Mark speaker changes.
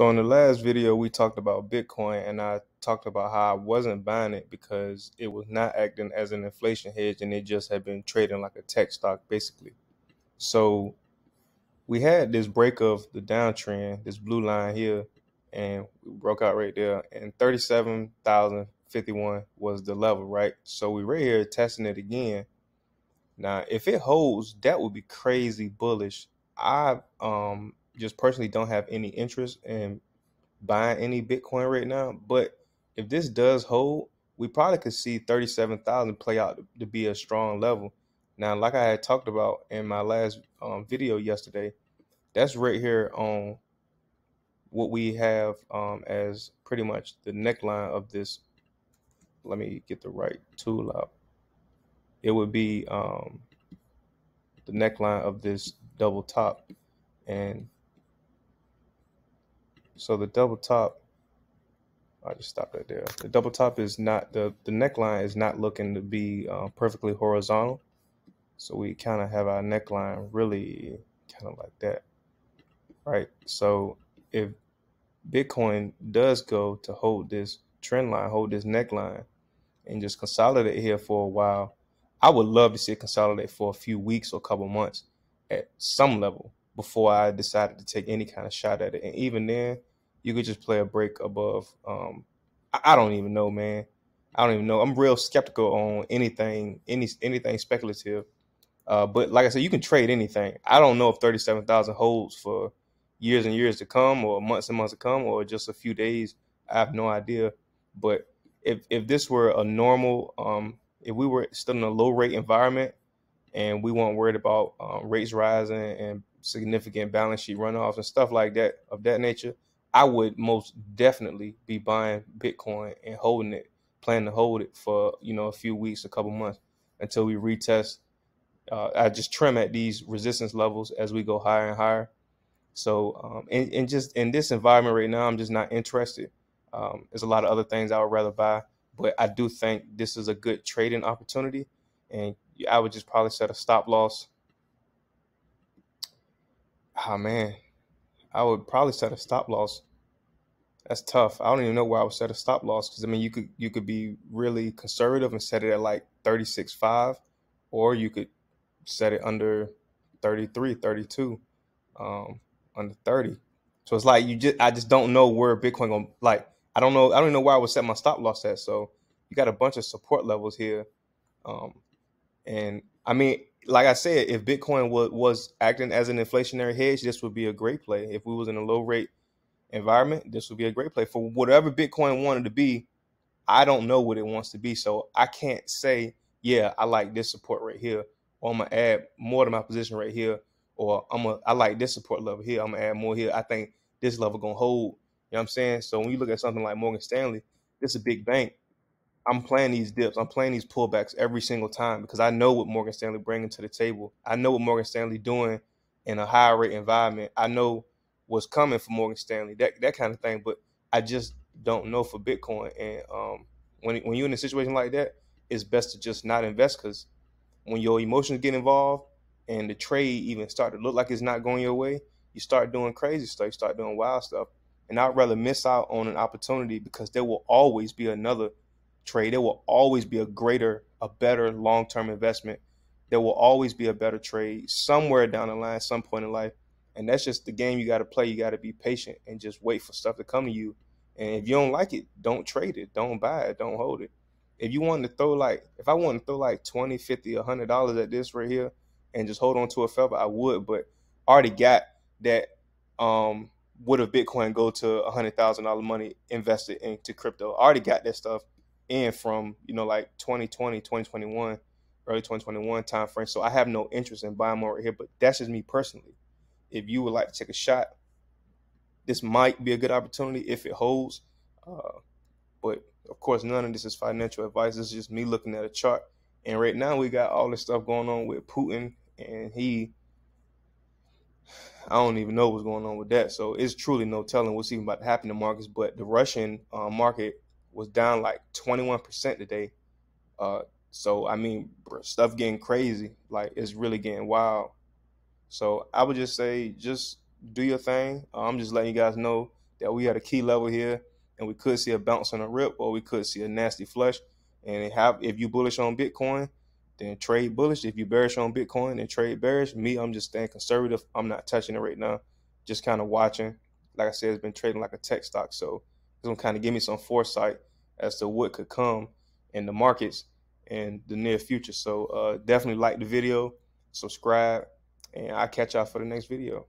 Speaker 1: So in the last video, we talked about Bitcoin, and I talked about how I wasn't buying it because it was not acting as an inflation hedge, and it just had been trading like a tech stock, basically. So we had this break of the downtrend, this blue line here, and we broke out right there, and thirty-seven thousand fifty-one was the level, right? So we're right here testing it again. Now, if it holds, that would be crazy bullish. I um just personally don't have any interest in buying any Bitcoin right now. But if this does hold, we probably could see 37,000 play out to, be a strong level. Now, like I had talked about in my last um, video yesterday, that's right here on what we have um, as pretty much the neckline of this. Let me get the right tool out. It would be um, the neckline of this double top. And so the double top, I just stopped that there. The double top is not the the neckline is not looking to be uh, perfectly horizontal. So we kind of have our neckline really kind of like that, right? So if Bitcoin does go to hold this trend line, hold this neckline, and just consolidate here for a while, I would love to see it consolidate for a few weeks or a couple months at some level before I decided to take any kind of shot at it. And even then, you could just play a break above. Um, I, I don't even know, man. I don't even know. I'm real skeptical on anything, any anything speculative. Uh, but like I said, you can trade anything. I don't know if thirty-seven thousand holds for years and years to come, or months and months to come, or just a few days. I have no idea. But if if this were a normal, um, if we were still in a low rate environment, and we weren't worried about um, rates rising and significant balance sheet runoffs and stuff like that of that nature, I would most definitely be buying Bitcoin and holding it, plan to hold it for you know a few weeks, a couple months until we retest. Uh, I just trim at these resistance levels as we go higher and higher. So, um, and, and just in this environment right now, I'm just not interested. Um, there's a lot of other things I would rather buy, but I do think this is a good trading opportunity, and I would just probably set a stop loss. Oh man, I would probably set a stop loss. That's tough. I don't even know where I would set a stop loss because I mean you could you could be really conservative and set it at like 36.5 or you could set it under 33, 32, um, under 30. So it's like you just I just don't know where Bitcoin going like I don't know I don't know where I would set my stop loss at. So you got a bunch of support levels here. Um, and I mean like I said, if Bitcoin was, was acting as an inflationary hedge, this would be a great play. If we was in a low rate environment, this would be a great play for whatever Bitcoin wanted to be. I don't know what it wants to be, so I can't say, yeah, I like this support right here, or I'm gonna add more to my position right here, or I'm gonna I like this support level here, I'm gonna add more here. I think this level gonna hold. You know what I'm saying? So when you look at something like Morgan Stanley, this is a big bank. I'm playing these dips. I'm playing these pullbacks every single time because I know what Morgan Stanley bringing to the table. I know what Morgan Stanley doing in a high rate environment. I know what's coming for Morgan Stanley, that that kind of thing. But I just don't know for Bitcoin. And um, when when you're in a situation like that, it's best to just not invest because when your emotions get involved and the trade even start to look like it's not going your way, you start doing crazy stuff. You start doing wild stuff. And I'd rather miss out on an opportunity because there will always be another trade. There will always be a greater, a better long term investment. There will always be a better trade somewhere down the line, some point in life. And that's just the game you got to play. You got to be patient and just wait for stuff to come to you. And if you don't like it, don't trade it. Don't buy it. Don't hold it. If you want to throw like, if I want to throw like 20, 50, $100 at this right here and just hold on to it forever, I would. But I already got that um, would a Bitcoin go to a hundred thousand dollar money invested into crypto? I already got that stuff in from you know like 2020 2021 early 2021 time frame so i have no interest in buying more right here but that's just me personally if you would like to take a shot this might be a good opportunity if it holds uh, but of course none of this is financial advice this is just me looking at a chart and right now we got all this stuff going on with putin and he I don't even know what's going on with that. So it's truly no telling what's even about to happen to markets. But the Russian uh, market was down like 21% today. Uh, so I mean, stuff getting crazy. Like it's really getting wild. So I would just say, just do your thing. Uh, I'm just letting you guys know that we at a key level here, and we could see a bounce on a rip, or we could see a nasty flush. And have if you bullish on Bitcoin, then trade bullish. If you bearish on Bitcoin, then trade bearish. Me, I'm just staying conservative. I'm not touching it right now. Just kind of watching. Like I said, it's been trading like a tech stock, so it's gonna kind of give me some foresight as to what could come in the markets in the near future. So uh, definitely like the video, subscribe, and I'll catch y'all for the next video.